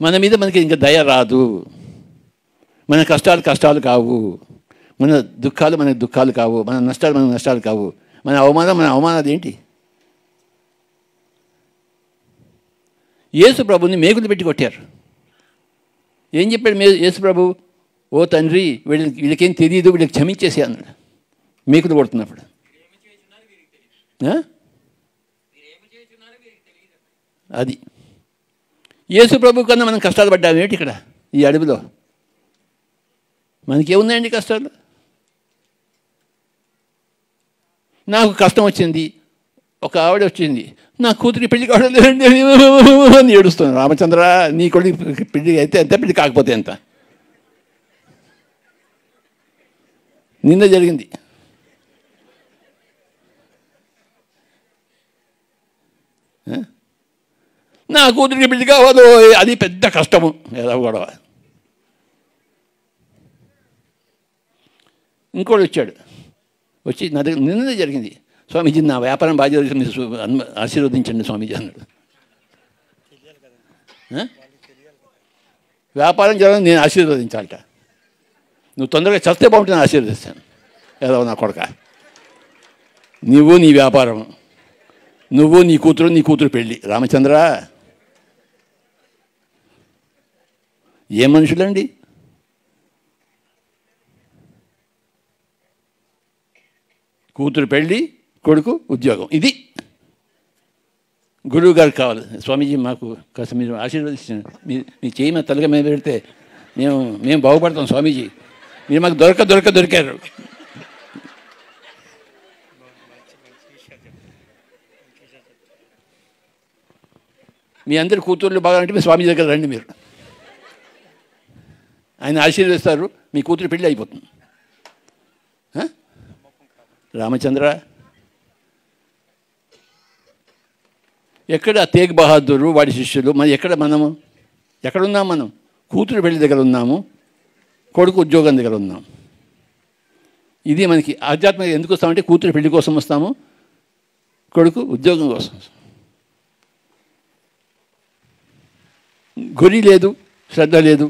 మన మీద మనకి ఇంకా దయ రాదు. మన కష్టాలు కష్టాలు కావు. మన దుఃఖాలు మనకి దుఃఖాలు కావు. మన నష్టాలు మనకు నష్టాలు కావు. మన అవమానం మన అవమానాలు ఏంటి? యేసు ప్రభుని మేకులు పెట్టి కొట్టారు. ఏం చెప్పాడు మే యేసు ప్రభు? ఓ తండ్రి వీళ్ళకి వీళ్ళకేం తెలియదు వీళ్ళకి క్షమించేసి అన్నాడు. మేకులు కొడుతున్నప్పుడు. అది. యేసు ప్రభు కన్నా మనం కష్టాలు పడ్డాము ఏంటి ఇక్కడ? ఈ అడవిలో. మనకేమున్నాయండి కష్టాలు? నాకు కష్టం వచ్చింది. ఒక ఆవిడ వచ్చింది. నా కూతురి పెళ్ళి కావడం అని ఏడుస్తుంది. రామచంద్ర నీ కొడుకు పెళ్ళి అయితే ఎంత పెళ్ళి కాకపోతే ఎంత? నిన్న జరిగింది. నా కూతురికి బిడ్డ కావాలో అది పెద్ద కష్టము. ఎలా గొడవ. ఇంకోటి వచ్చాడు. వచ్చి నా దగ్గర నిన్ననే జరిగింది. స్వామీజీ నా వ్యాపారం బాగా జరుగుతుంది ఆశీర్వదించండి స్వామీజీ అన్నాడు. వ్యాపారం జరగదు నేను ఆశీర్వదించాలట. నువ్వు తొందరగా చస్తే బాగుంటుంది ఆశీర్వదిస్తాను. ఏదో నా కొడక. నువ్వు నీ వ్యాపారం నువ్వు నీ కూతురు నీ కూతురు పెళ్ళి. రామచంద్ర. ఏ మనుషులండి? కూతురు పెళ్ళి కొడుకు ఉద్యోగం. ఇది. గురువు గారు కావాలి. స్వామీజీ మాకు కాస్త మీరు ఆశీర్వదించిన. మీ మీ చేయి మా తలగా పెడితే మేము మేము బాగుపడతాం స్వామీజీ. మీరు మాకు దొరక దొరక దొరికారు. మీ అందరి కూతుర్లు బాగా అంటే మీ స్వామి దగ్గర రండి మీరు. ఆయన ఆశీర్వదిస్తారు మీ కూతురు పెళ్ళి అయిపోతుంది. రామచంద్ర ఎక్కడ తేగ్ బహాదూరు వాడి శిష్యులు? మరి ఎక్కడ మనము? ఎక్కడున్నాం మనం? కూతురు పెళ్ళి దగ్గర ఉన్నాము కొడుకు ఉద్యోగం దగ్గర ఉన్నాం. ఇది మనకి ఆధ్యాత్మిక ఎందుకు వస్తామంటే కూతురు పెళ్ళి కోసం వస్తాము కొడుకు ఉద్యోగం కోసం వస్తాము గురి లేదు శ్రద్ధ లేదు.